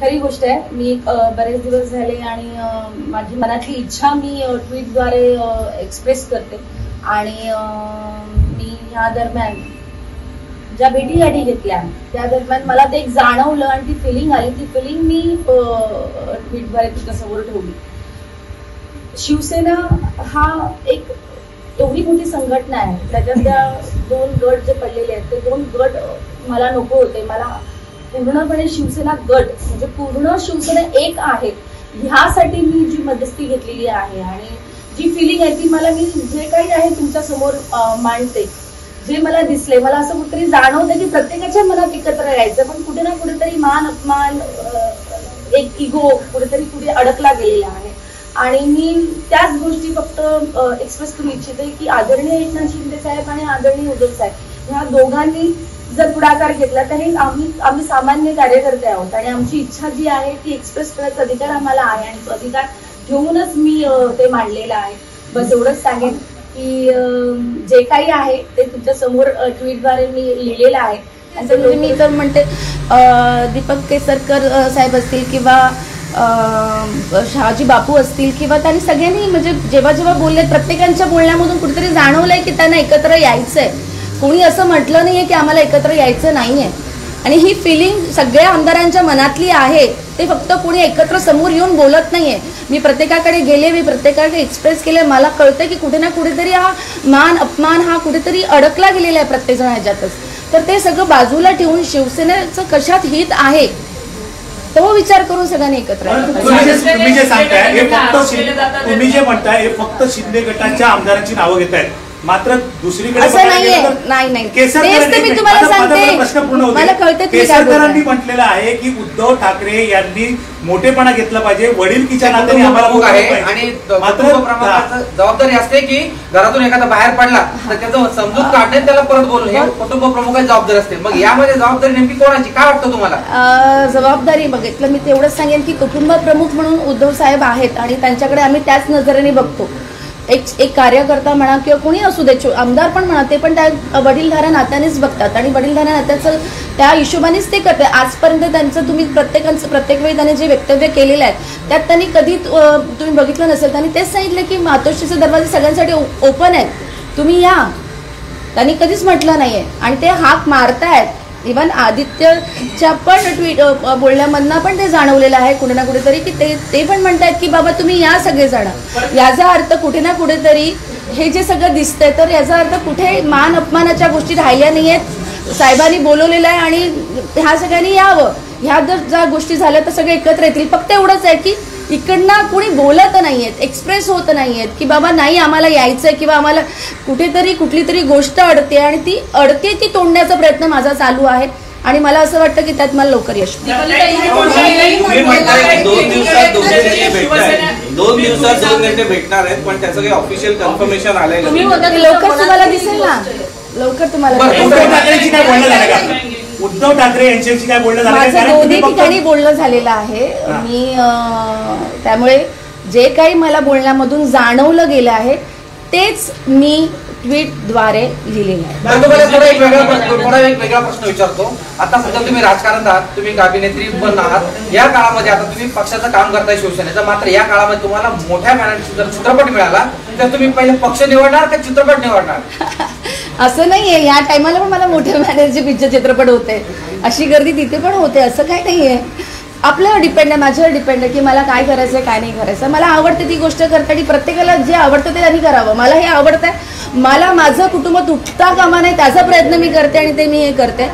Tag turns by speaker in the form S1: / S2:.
S1: खरी गोष्ट आहे. मी बरेच दिवस झाले आणि माझी मनातली इच्छा मी ट्विटद्वारे एक्सप्रेस करते. आणि मी ह्या दरम्यान ज्या भेटी गाठी घेतल्या त्या दरम्यान मला ते एक जाणवलं आणि ती फिलिंग आली. ती फिलिंग मी अह, ट्विटद्वारे तुझ्यासमोर ठेवली. शिवसेना हा एक एवढी मोठी संघटना आहे. त्याच्यात त्या दोन गट जे पडलेले आहेत ते दोन गट मला नको होते. मला पूर्णपणे शिवसेना गट म्हणजे पूर्ण शिवसेना एक आहे. ह्यासाठी मी जी मध्यस्थी घेतलेली आहे आणि जी फिलिंग आहे ती मला मी जे काही आहे तुमच्यासमोर मांडते. जे मला दिसले. मला असं कुठेतरी जाणवतं की प्रत्येकाच्या मनात एकत्र यायचं. पण कुठे ना कुठेतरी मान अपमान एक इगो कुठेतरी कुठे अडकला गेलेला आहे. आणि मी त्याच गोष्टी फक्त एक्सप्रेस करू इच्छिते की आदरणीय एकनाथ शिंदे साहेब आणि आदरणीय उद्धव साहेब ह्या दोघांनी जर पुढाकार घेतला तर आम्ही आम्ही सामान्य कार्यकर्ते आहोत. आणि आमची इच्छा जी आहे ती एक्सप्रेस करायचा अधिकार आम्हाला आहे. आणि तो अधिकार घेऊनच मी ते मांडलेलं आहे. बस एवढंच सांगेन की जे काही आहे ते तुमच्यासमोर ट्विटद्वारे मी लिहिलेलं आहे.
S2: म्हणजे मी तर म्हणते दीपक केसरकर साहेब असतील किंवा शहाजी बापू असतील किंवा त्यांनी सगळ्यांनी म्हणजे जेव्हा जेव्हा बोलले प्रत्येकांच्या बोलण्यामधून कुठेतरी जाणवलंय की त्यांना एकत्र यायचंय. कोणी असं म्हटलं नाहीये की आम्हाला एकत्र यायचं नाहीये. आणि ही फिलिंग सगळ्या आमदारांच्या मनातली आहे ते फक्त कोणी एकत्र समोर येऊन बोलत नाहीये. मी प्रत्येकाकडे गेले मी प्रत्येकाकडे एक्सप्रेस केले मला कळतं की कुठे ना कुठेतरी हा मान अपमान हा कुठेतरी अडकला गेलेला आहे प्रत्येक जण ह्याच्यातच. तर ते सगळं बाजूला ठेवून शिवसेनेचं कशात हित आहे? तो विचार करून सगळ्यांनी एकत्र.
S3: तुम्ही जे सांगताय हे फक्त शिंदे- तुम्ही जे म्हणताय हे फक्त शिंदे गटाच्या आमदारांची नावं घेत आहेत मात्र दुसरीकडे
S2: असं नाहीये. नाही, नाही.
S3: केसरकरांनी-
S2: तेच तर मी तुम्हाला सांगते.
S3: प्रश्न पूर्ण होतो.
S2: मला कळतं
S3: केसरकरांनी. म्हटलेलं आहे की उद्धव ठाकरे यांनी मोठेपणा घेतला पाहिजे वडीलकीच्या नात्याने आम्हाला
S4: आहे. आणि
S3: मात्र
S4: कुटुंब प्रमुखाचं जबाबदारी असते की घरातून एखादा बाहेर पडला तर त्याचं समजूत काढणे त्याला परत बोलून हे कुटुंब प्रमुखाची जबाबदारी असते मग यामध्ये जबाबदारी नेमकी कोणाची काय वाटतं तुम्हाला
S2: जबाबदारी बघितलं मी तेवढंच सांगेन की कुटुंब प्रमुख म्हणून उद्धव साहेब आहेत आणि त्यांच्याकडे आम्ही त्याच नजरेने बघतो एक एक कार्यकर्ता म्हणा किंवा कोणी असू दे आमदार पण म्हणा ते पण त्या वडीलधाऱ्या नात्यानेच बघतात. आणि वडीलधाऱ्या नात्याचं त्या हिशोबानेच ते करते. आजपर्यंत त्यांचं तुम्ही प्रत्येकांचं प्रत्येक वेळी त्यांनी जे वक्तव्य केलेलं आहे त्यात त्यांनी कधी तुम्ही बघितलं नसेल त्यांनी तेच सांगितलं की मातोश्रीचे दरवाजे सगळ्यांसाठी ओपन आहेत. तुम्ही या. त्यांनी कधीच म्हटलं नाहीये. आणि ते हाक मारतायत. इवन आदित्यच्या पण ट्विट बोलण्यामधनं पण ते जाणवलेलं आहे कुठे ना कुठेतरी की ते ते पण म्हणतात की बाबा तुम्ही या सगळेजण. याचा अर्थ कुठे ना कुठेतरी हे जे सगळं दिसतंय तर याचा अर्थ कुठे मान अपमानाच्या गोष्टी राहिल्या नाही आहेत साहेबांनी बोलवलेलं आहे आणि ह्या सगळ्यांनी यावं. ह्या जर ज्या गोष्टी झाल्या तर सगळे एकत्र येतील. फक्त एवढंच आहे की इकडनं कोणी बोलत नाहीयेत एक्सप्रेस होत नाहीयेत की बाबा नाही आम्हाला यायचंय किंवा आम्हाला कुठेतरी कुठली तरी गोष्ट अडते आणि ती अडते ती तोडण्याचा प्रयत्न माझा चालू आहे. आणि मला असं वाटतं की त्यात मला लवकर यश
S5: दोन दिवसात दोन दिवसात दोन घंटे भेटणार आहेत पण त्याचं काही ऑफिशियल कन्फर्मेशन आलेलं नाही.
S2: ते लवकर तुम्हाला दिसेल ना? लवकर तुम्हाला.
S3: उद्धव ठाकरे यांच्याशी काय बोलणं?
S2: माझं
S3: कारण
S2: दोन्ही ठिकाणी बोलणं झालेलं आहे.
S3: हा.
S2: मी त्यामुळे जे काही मला बोलण्यामधून जाणवलं गेलं आहे तेच मी ट्विटद्वारे लिहिलेलं आहे.
S4: तर तुम्हाला थोडा एक वेगळा प्रश्न- थोडा एक वेगळा प्रश्न विचारतो. आता सध्या तुम्ही राजकारणात आहात तुम्ही एक अभिनेत्री पण आहात. या काळामध्ये आता तुम्ही पक्षाचं काम करताय शिवसेनेचं. मात्र या काळामध्ये तुम्हाला मोठ्या मॅनरचा जर चित्रपट मिळाला तर तुम्ही पहिले पक्ष निवडणार का चित्रपट निवडणार?
S2: असं नाहीये या टायमाला पण मला मोठ्या मॅनेजचे पिक्चर चित्रपट होते. अशी गर्दी तिथे पण होते असं काही नाहीये. आपल्यावर डिपेंड आहे माझ्यावर डिपेंड आहे की मला काय करायचंय काय नाही करायचं मला आवडते ती गोष्ट करते आणि प्रत्येकाला जे आवडतं ते त्यांनी करावं. मला हे आवडतंय. मला माझं कुटुंब तुटता कामा नाही त्याचा प्रयत्न मी करते आणि ते मी हे करते.